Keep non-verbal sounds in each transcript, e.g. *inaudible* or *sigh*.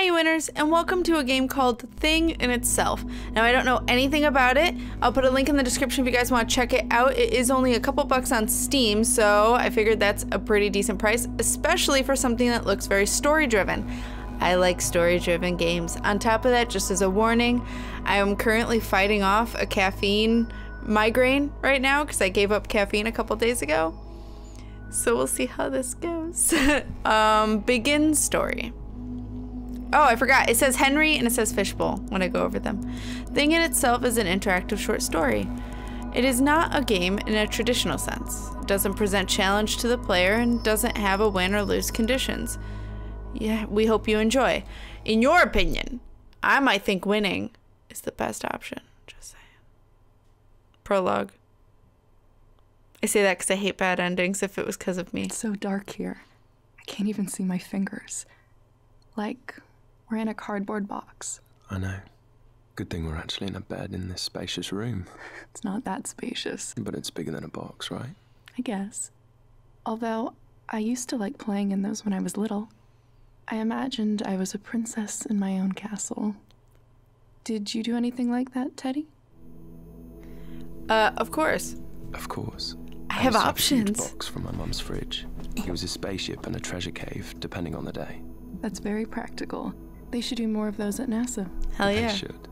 Hi, winners, and welcome to a game called Thing in Itself. Now, I don't know anything about it. I'll put a link in the description if you guys want to check it out. It is only a couple bucks on Steam, so I figured that's a pretty decent price, especially for something that looks very story driven. I like story driven games. On top of that, just as a warning, I am currently fighting off a caffeine migraine right now because I gave up caffeine a couple days ago. So we'll see how this goes. *laughs* um, begin story. Oh, I forgot. It says Henry and it says Fishbowl when I go over them. Thing in itself is an interactive short story. It is not a game in a traditional sense. It doesn't present challenge to the player and doesn't have a win or lose conditions. Yeah, we hope you enjoy. In your opinion, I might think winning is the best option. Just saying. Prologue. I say that because I hate bad endings if it was because of me. It's so dark here. I can't even see my fingers. Like we're in a cardboard box. I know. Good thing we're actually in a bed in this spacious room. *laughs* It's not that spacious, But it's bigger than a box, right? I guess. Although, I used to like playing in those when I was little. I imagined I was a princess in my own castle. Did you do anything like that, Teddy? Uh, of course. Of course. I have used to a huge options. box from my mum's fridge. It was a spaceship and a treasure cave, depending on the day. That's very practical. They should do more of those at NASA. Hell yeah. They should.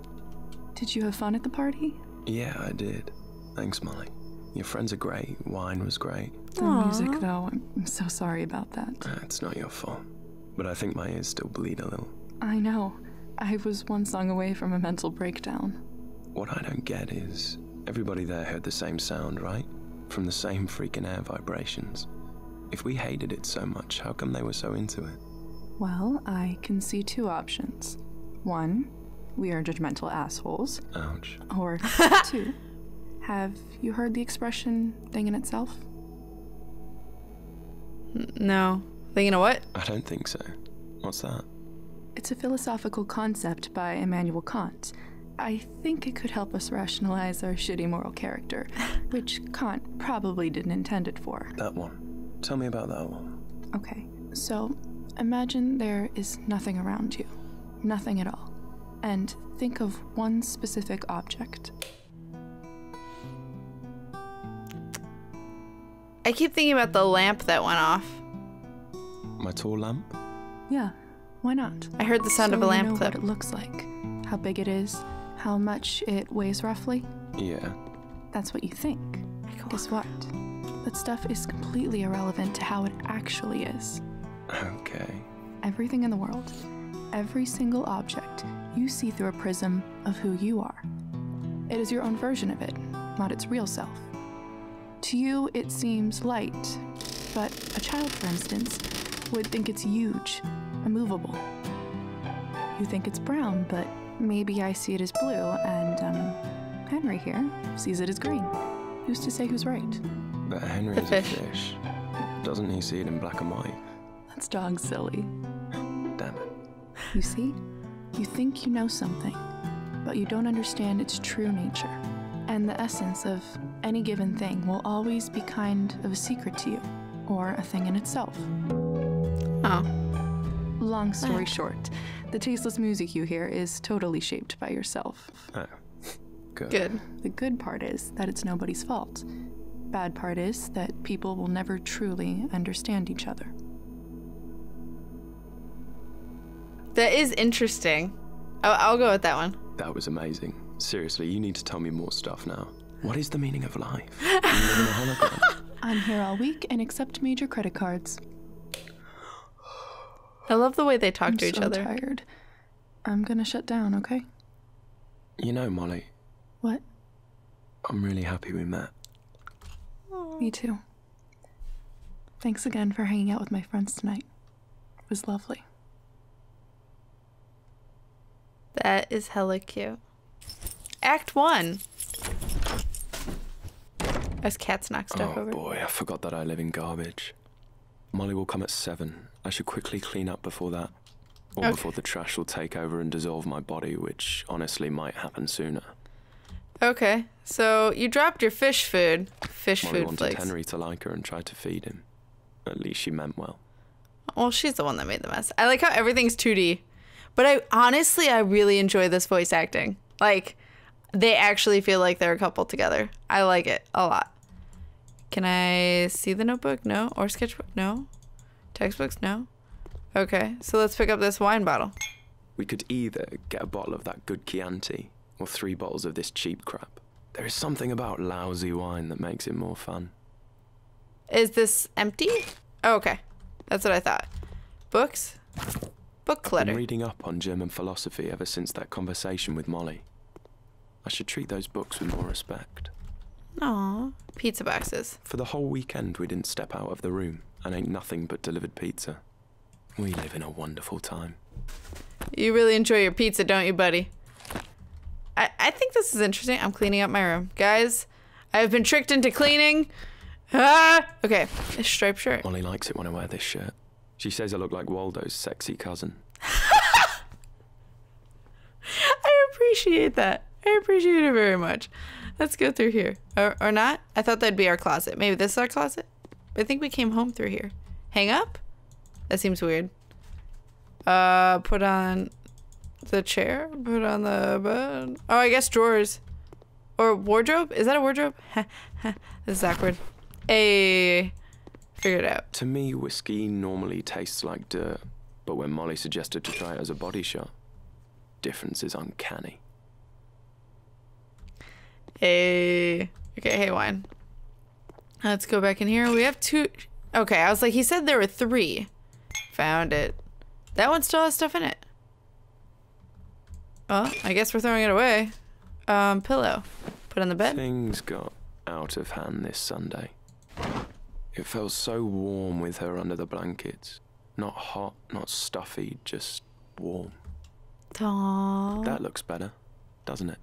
Did you have fun at the party? Yeah, I did. Thanks, Molly. Your friends are great. Wine was great. The music, though, I'm, I'm so sorry about that. Uh, It's not your fault. But I think my ears still bleed a little. I know. I was one song away from a mental breakdown. What I don't get is everybody there heard the same sound, right? From the same freaking air vibrations. If we hated it so much, how come they were so into it? Well, I can see two options. One, we are judgmental assholes. Ouch. Or *laughs* two, have you heard the expression thing in itself? No. Thinking of what? I don't think so. What's that? It's a philosophical concept by Immanuel Kant. I think it could help us rationalize our shitty moral character, *laughs* which Kant probably didn't intend it for. That one. Tell me about that one. Okay, so imagine there is nothing around you, nothing at all, and think of one specific object. I keep thinking about the lamp that went off. My tall lamp? Yeah, why not? I heard the sound so of a lamp you lamp know clip. what it looks like, how big it is, how much it weighs roughly. Yeah. That's what you think. Guess what? That stuff is completely irrelevant to how it actually is. Okay. Everything in the world, every single object, you see through a prism of who you are. It is your own version of it, not its real self. To you, it seems light, but a child, for instance, would think it's huge, immovable. You think it's brown, but maybe I see it as blue, and um, Henry here sees it as green. Who's to say who's right? But Henry is a fish. fish. Doesn't he see it in black and white? That's dog silly. Damn it. You see? You think you know something, but you don't understand its true nature. And the essence of any given thing will always be kind of a secret to you, or a thing in itself. Oh. Long story short, the tasteless music you hear is totally shaped by yourself. Oh. Good. Good. The good part is that it's nobody's fault. Bad part is that people will never truly understand each other. That is interesting. I'll, I'll go with that one. That was amazing. Seriously, you need to tell me more stuff now. What is the meaning of life? *laughs* You live in a hologram? I'm here all week and accept major credit cards. I love the way they talk I'm to each so other. tired. I'm gonna shut down, okay? You know, Molly, What? I'm really happy we met. Me too. Thanks again for hanging out with my friends tonight. It was lovely. That is hella cute. Act one. As cats knock stuff oh over. boy, I forgot that I live in garbage. Molly will come at seven. I should quickly clean up before that. Or Okay. before the trash will take over and dissolve my body, which honestly might happen sooner. Okay, so you dropped your fish food. Fish Molly food wanted flakes. Henry to like her and tried to feed him. At least she meant well. Well, she's the one that made the mess. I like how everything's 2D. But I honestly, I really enjoy this voice acting. Like, they actually feel like they're a couple together. I like it a lot. Can I see the notebook? No. Or sketchbook? No. Textbooks? No. Okay, so let's pick up this wine bottle. We could either get a bottle of that good Chianti or three bottles of this cheap crap. There is something about lousy wine that makes it more fun. Is this empty? Oh, okay. That's what I thought. Books? Book Been reading up on German philosophy ever since that conversation with Molly. I should treat those books with more respect. Aw, pizza boxes. For the whole weekend, we didn't step out of the room and ate nothing but delivered pizza. We live in a wonderful time. You really enjoy your pizza, don't you, buddy? I, I think this is interesting. I'm cleaning up my room. Guys, I've been tricked into cleaning. Ah! Okay, a striped shirt. Molly likes it when I wear this shirt. She says I look like Waldo's sexy cousin. *laughs* I appreciate that. I appreciate it very much. Let's go through here. Or, or not? I thought that'd be our closet. Maybe this is our closet? I think we came home through here. Hang up? That seems weird. Uh, put on the chair? Put on the bed? Oh, I guess drawers. Or wardrobe? Is that a wardrobe? *laughs* this is awkward. A figure it out. To me, whiskey normally tastes like dirt, but when Molly suggested to try it as a body shot, difference is uncanny. A okay, hey wine. Let's go back in here. We have two. Okay, I was like, he said there were three. Found it. That one still has stuff in it. Well, I guess we're throwing it away. Um, pillow. Put on the bed. Things got out of hand this Sunday. It felt so warm with her under the blankets. Not hot, not stuffy, just warm. Aww. That looks better, doesn't it?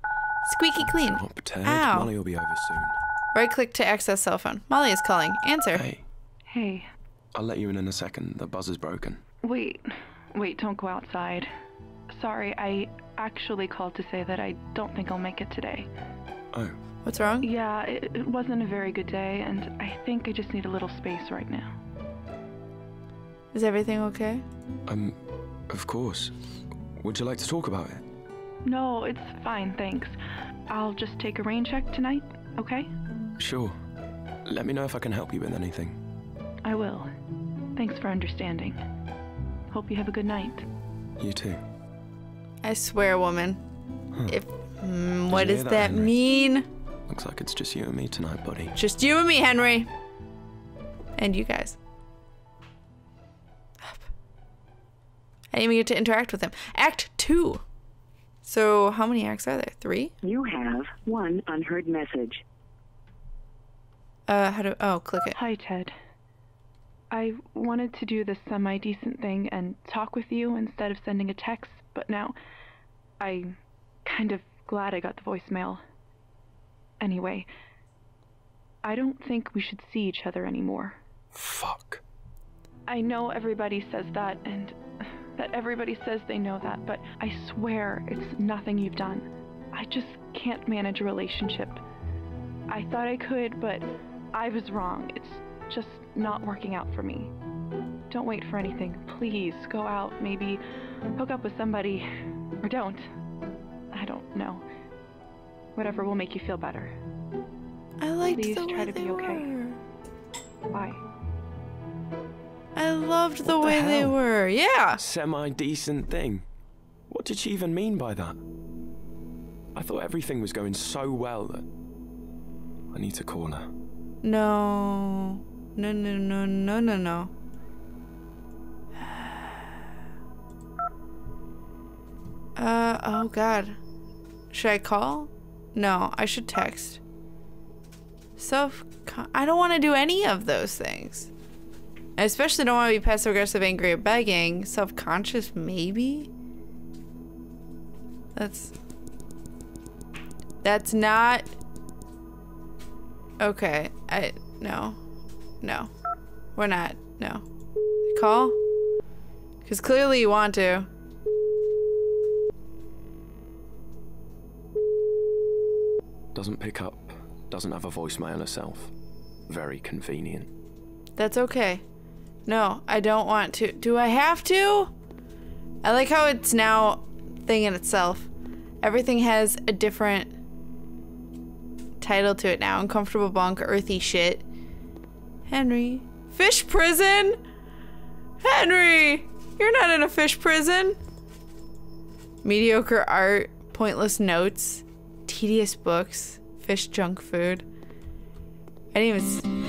Squeaky clean. Ow. Molly will be over soon. Right click to access cell phone. Molly is calling. Answer. Hey, Hey, I'll let you in in a second. The buzzer's broken. wait, wait, don't go outside. Sorry, I actually called to say that I don't think I'll make it today. Oh, What's wrong? Yeah, it, it wasn't a very good day, and I think I just need a little space right now. Is everything okay? um, of course. Would you like to talk about it? No, it's fine, thanks. I'll just take a rain check tonight, okay? Sure. Let me know if I can help you with anything. I will. Thanks for understanding. Hope you have a good night. You too. I swear, woman. Huh. If mm, what does that, that mean? Looks like it's just you and me tonight, buddy. Just you and me, Henry. And you guys. I didn't even get to interact with him. Act two. So how many acts are there? Three? You have one unheard message. Uh, how do? Oh, click it. Hi, Ted. I wanted to do the semi decent thing and talk with you instead of sending a text, but now I'm kind of glad I got the voicemail. Anyway, I don't think we should see each other anymore. Fuck. I know everybody says that and *sighs* that everybody says they know that, but I swear it's nothing you've done. I just can't manage a relationship. I thought I could, but I was wrong. It's just not working out for me. Don't wait for anything. Please go out, maybe hook up with somebody, or don't. I don't know. Whatever will make you feel better. I liked Please the try way to they be okay. were. Bye. I loved the What the way they were. Yeah. Semi decent thing. What did she even mean by that? I thought everything was going so well that. I need to call her. No. No. No. No. No. No. No. *sighs* Uh. Oh God. Should I call? No. I should text. Self. I don't want to do any of those things. I especially don't want to be passive aggressive, angry, or begging. Self conscious, maybe? That's. That's not. Okay. I. No. No. We're not. No. Call? Because clearly you want to. Doesn't pick up, doesn't have a voicemail herself. Very convenient. That's okay. No, I don't want to. Do I have to? I like how it's now thing in itself. Everything has a different title to it now. Uncomfortable bunk, earthy shit. Henry. Fish prison? Henry! You're not in a fish prison. Mediocre art, pointless notes, tedious books, fish junk food. I didn't even.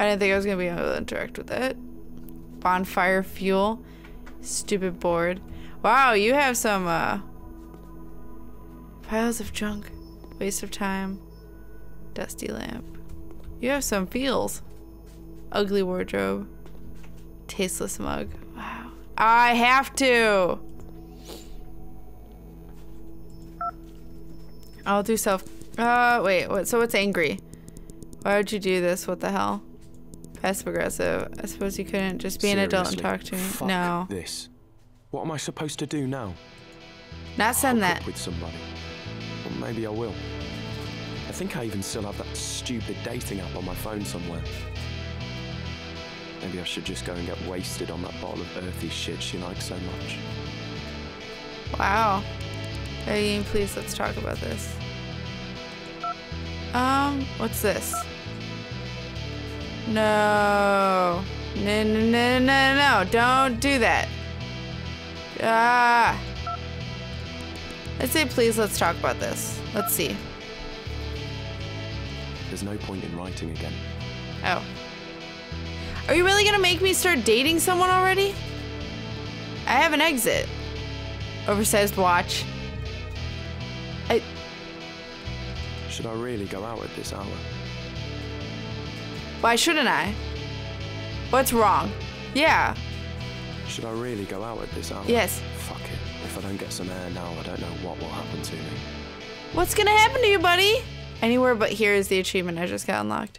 I didn't think I was gonna be able to interact with it. Bonfire fuel, stupid board. Wow, you have some uh, piles of junk, waste of time, dusty lamp. You have some feels. Ugly wardrobe, tasteless mug. Wow, I have to. I'll do self. Uh, wait. What? So what's angry? Why would you do this? What the hell? Passive aggressive. I suppose you couldn't just be an adult and talk to me. fuck no, This. What am I supposed to do now? not send Hook that. with somebody. Or maybe I will. I think I even still have that stupid dating app on my phone somewhere. Maybe I should just go and get wasted on that bottle of earthy shit she likes so much. Wow. Hey, please let's talk about this. Um, what's this? No. No, no, no, no, no. Don't do that. Ah. Let's say, please, let's talk about this. Let's see. There's no point in writing again. Oh. Are you really gonna make me start dating someone already? I have an exit. Oversized watch. Should I really go out at this hour? Why shouldn't I? What's wrong? Yeah. Should I really go out at this hour? Yes. Fuck it. If I don't get some air now, I don't know what will happen to me. What's gonna happen to you, buddy? Anywhere but here is the achievement I just got unlocked.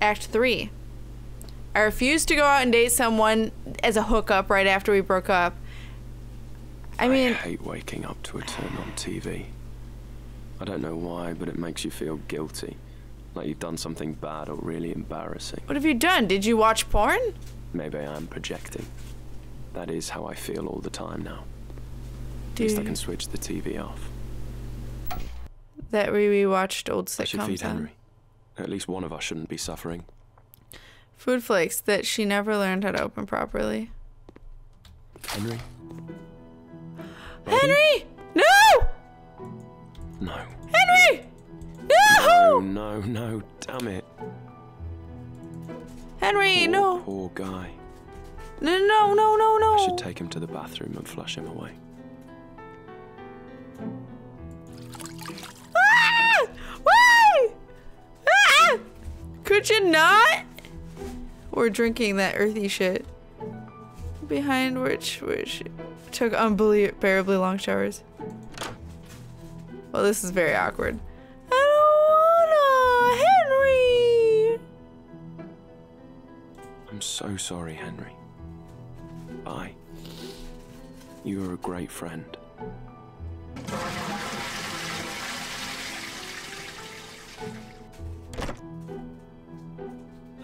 Act 3. I refused to go out and date someone as a hookup right after we broke up. I mean, I hate waking up to a turn on TV. I don't know why, but it makes you feel guilty. Like you've done something bad or really embarrassing. what have you done? Did you watch porn? Maybe I am projecting. That is how I feel all the time now. At least I can switch the TV off. that we rewatched old sitcoms. I should feed on. Henry. At least one of us shouldn't be suffering. Food flakes that she never learned how to open properly. Henry? Henry! No! No. Henry! Oh, No! no, no, damn it. Henry, Poor, no! Poor guy. No, no, no, no, no! I should take him to the bathroom and flush him away. Ah! Why? Ah! Could you not? We're drinking that earthy shit. Behind which which took unbelievably long showers. Well, this is very awkward. I don't wanna, Henry. I'm so sorry, Henry. Bye. You are a great friend.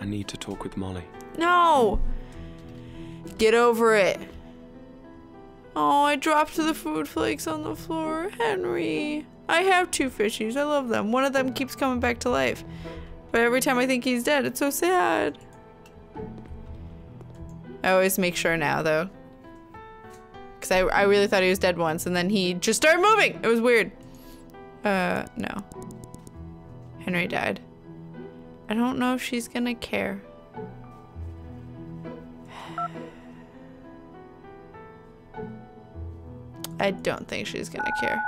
I need to talk with Molly. No. Get over it. Oh, I dropped the food flakes on the floor. Henry. I have two fishies. I love them. One of them keeps coming back to life. But every time I think he's dead, it's so sad. I always make sure now, though. Because I, I really thought he was dead once, and then he just started moving. It was weird. Uh, no. Henry died. I don't know if she's gonna care. I don't think she's gonna care.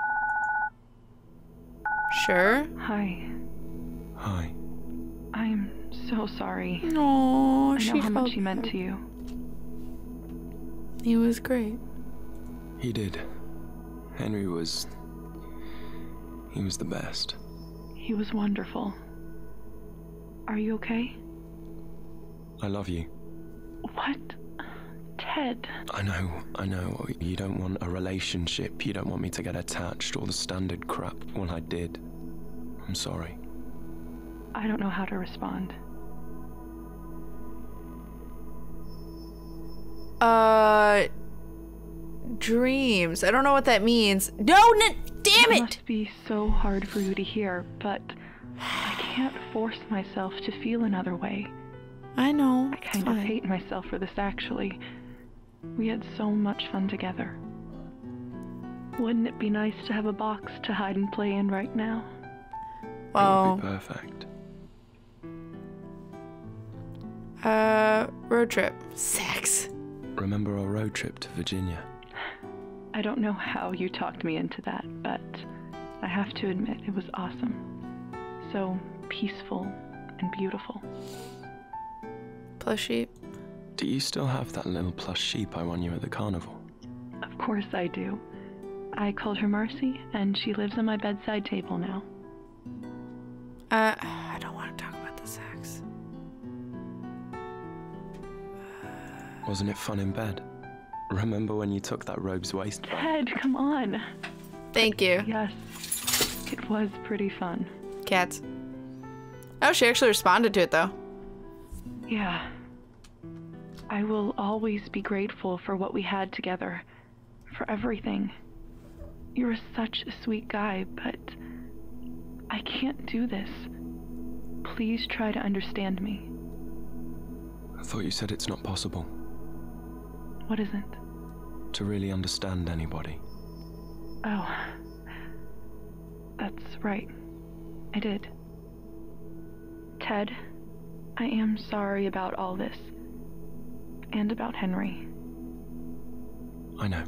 Sure. Hi. Hi. I'm so sorry. No, I she know how much he meant to you. He was great. He did. Henry was. He was the best. He was wonderful. Are you okay? I love you. What? head. I know, I know. You don't want a relationship. You don't want me to get attached, all the standard crap. Well, I did. I'm sorry. I don't know how to respond. Uh. Dreams. I don't know what that means. No, no damn it! It must be so hard for you to hear, but I can't force myself to feel another way. I know. I kind of hate myself for this, actually. We had so much fun together. Wouldn't it be nice to have a box to hide and play in right now? It Well, be perfect. uh, road trip. Sex. Remember our road trip to Virginia? I don't know how you talked me into that, but I have to admit it was awesome. So peaceful and beautiful. Plush sheep. Do you still have that little plush sheep I won you at the carnival? Of course I do. I called her Marcy, and she lives on my bedside table now. Uh, I don't want to talk about the sex. Wasn't it fun in bed? Remember when you took that robe's waist back? Ted, come on! Thank you, Yes, it was pretty fun. cats. Oh, she actually responded to it though. Yeah. I will always be grateful for what we had together, for everything. You're such a sweet guy, but I can't do this. Please try to understand me. I thought you said it's not possible What isn't? to really understand anybody. Oh. That's right. I did. Ted, I am sorry about all this. And about Henry. I know.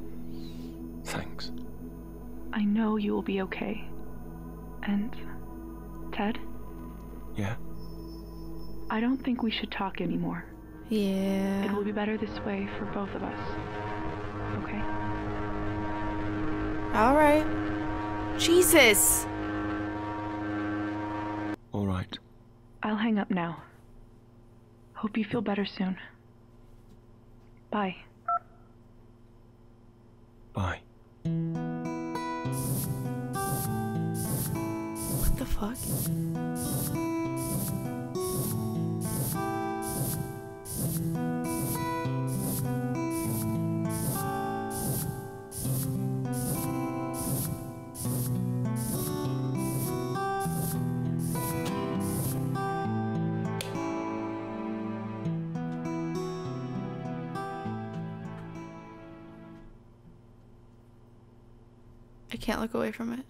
Thanks. I know you will be okay. And. Ted, Yeah? I don't think we should talk anymore. Yeah. It will be better this way for both of us. Okay? All right. Jesus. All right. I'll hang up now. Hope you feel better soon. Bye. Bye. What the fuck? Can't look away from it.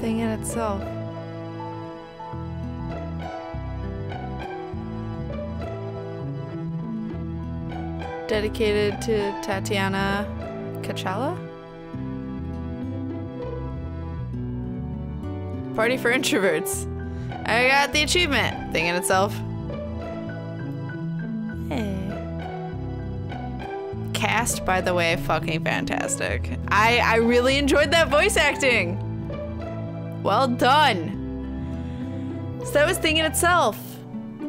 Thing in itself. Dedicated to Tatiana Kachala? Party for introverts. I got the achievement. Thing in itself. Hey. Cast, by the way, fucking fantastic. I I really enjoyed that voice acting. Well done. So that was Thing in itself.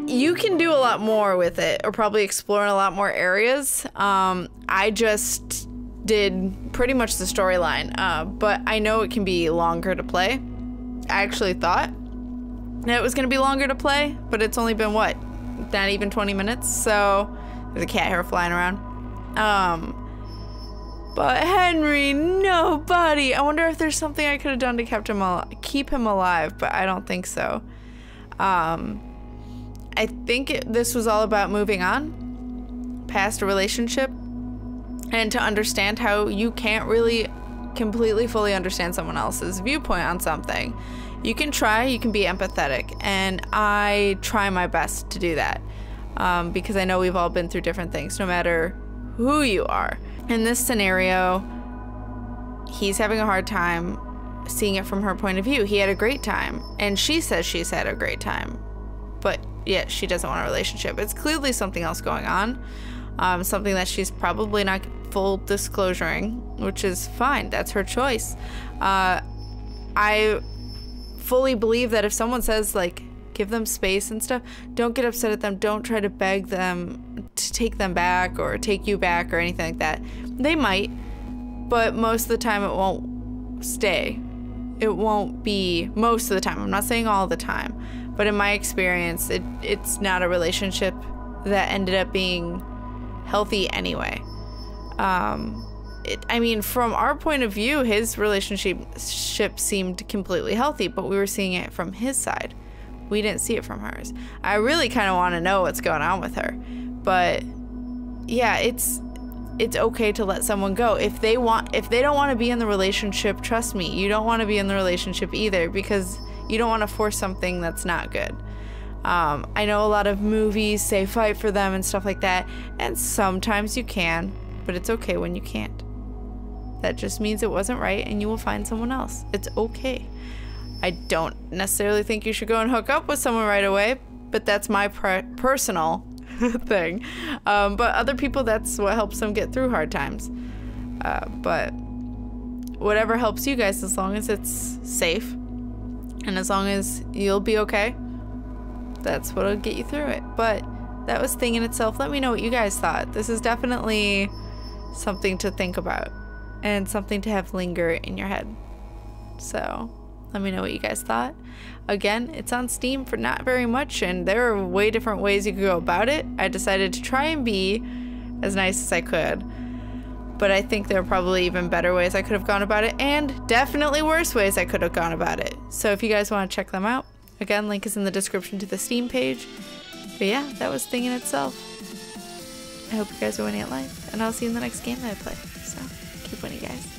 You can do a lot more with it, or probably explore in a lot more areas. Um, I just did pretty much the storyline, uh, but I know it can be longer to play. I actually thought it was going to be longer to play, but it's only been what? Not even 20 minutes. So there's a cat hair flying around. Um but Henry, nobody. I wonder if there's something I could have done to kept him al- keep him alive, but I don't think so. Um I think it, this was all about moving on past a relationship and to understand how you can't really completely fully understand someone else's viewpoint on something. You can try, you can be empathetic, and I try my best to do that um, because I know we've all been through different things, no matter who you are. In this scenario, he's having a hard time seeing it from her point of view. He had a great time, and she says she's had a great time, but yet she doesn't want a relationship. It's clearly something else going on, um, something that she's probably not full disclosuring, which is fine. That's her choice. Uh, I fully believe that if someone says like give them space and stuff don't get upset at them don't try to beg them to take them back or take you back or anything like that they might but most of the time it won't stay. It won't be most of the time. I'm not saying all the time, but in my experience, it it's not a relationship that ended up being healthy anyway. Um, it, I mean, from our point of view, his relationship ship seemed completely healthy, but we were seeing it from his side. We didn't see it from hers. I really kind of want to know what's going on with her, but yeah, it's it's okay to let someone go if they want if they don't want to be in the relationship trust me you don't want to be in the relationship either because you don't want to force something that's not good um, i know a lot of movies say fight for them and stuff like that and sometimes you can but it's okay when you can't that just means it wasn't right and you will find someone else it's okay i don't necessarily think you should go and hook up with someone right away but that's my personal *laughs* thing. Um, but other people, that's what helps them get through hard times. Uh, but whatever helps you guys, as long as it's safe and as long as you'll be okay, that's what'll get you through it. But that was thing in itself. Let me know what you guys thought. This is definitely something to think about and something to have linger in your head. So let me know what you guys thought. Again, it's on Steam for not very much, and there are way different ways you could go about it. I decided to try and be as nice as I could. But I think there are probably even better ways I could have gone about it, and definitely worse ways I could have gone about it. So if you guys want to check them out, again, link is in the description to the Steam page. But yeah, that was Thing in itself. I hope you guys are winning at life, and I'll see you in the next game that I play. So keep winning, guys.